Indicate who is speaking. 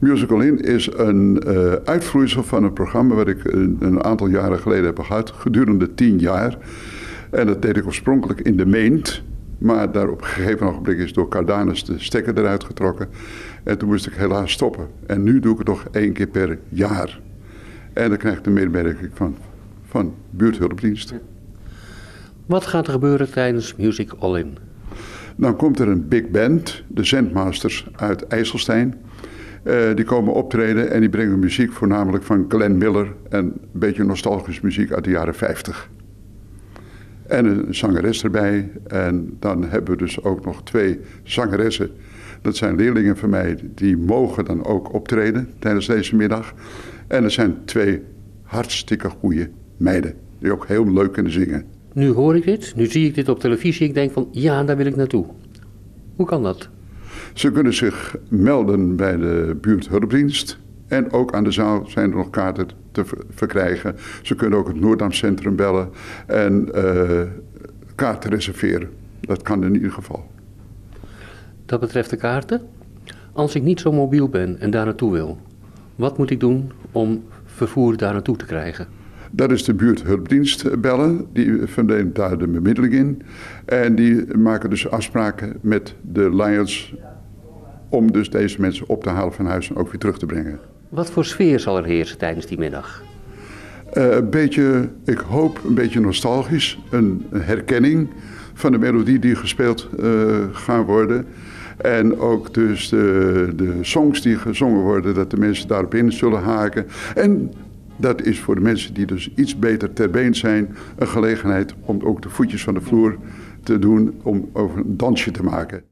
Speaker 1: Musical In is een uh, uitvloeisel van een programma wat ik een, een, aantal jaren geleden heb gehad, gedurende tien jaar. En dat deed ik oorspronkelijk in de Meent. Maar daar op een gegeven ogenblik is door Cardanus de stekker eruit getrokken. En toen moest ik helaas stoppen. En nu doe ik het nog één keer per jaar. En dan krijg ik de medewerking van, van buurthulpdienst.
Speaker 2: Wat gaat er gebeuren tijdens Music All In?
Speaker 1: Dan komt er een big band, de Zendmasters uit IJsselstein. Uh, die komen optreden en die brengen muziek voornamelijk van Glenn Miller en een beetje nostalgische muziek uit de jaren 50. En een zangeres erbij. En dan hebben we dus ook nog twee zangeressen. Dat zijn leerlingen van mij, die mogen dan ook optreden tijdens deze middag. En er zijn twee hartstikke goede meiden, die ook heel leuk kunnen zingen.
Speaker 2: Nu hoor ik dit, nu zie ik dit op televisie. Ik denk van, ja, daar wil ik naartoe. Hoe kan dat?
Speaker 1: Ze kunnen zich melden bij de buurthulpdienst. En ook aan de zaal zijn er nog kaarten te verkrijgen. Ze kunnen ook het Noordam Centrum bellen en uh, kaarten reserveren. Dat kan in ieder geval.
Speaker 2: Dat betreft de kaarten. Als ik niet zo mobiel ben en daar naartoe wil, wat moet ik doen om vervoer daar naartoe te krijgen?
Speaker 1: Dat is de buurthulpdienst bellen. Die verleent daar de bemiddeling in. En die maken dus afspraken met de Lions om dus deze mensen op te halen van huis en ook weer terug te brengen.
Speaker 2: Wat voor sfeer zal er heersen tijdens die middag?
Speaker 1: Uh, een beetje, ik hoop een beetje nostalgisch. Een, herkenning van de melodie die gespeeld uh, gaan worden. En ook dus de, de songs die gezongen worden, dat de mensen daarop in zullen haken. En dat is voor de mensen die dus iets beter ter been zijn, een gelegenheid om ook de voetjes van de vloer te doen om over een dansje te maken.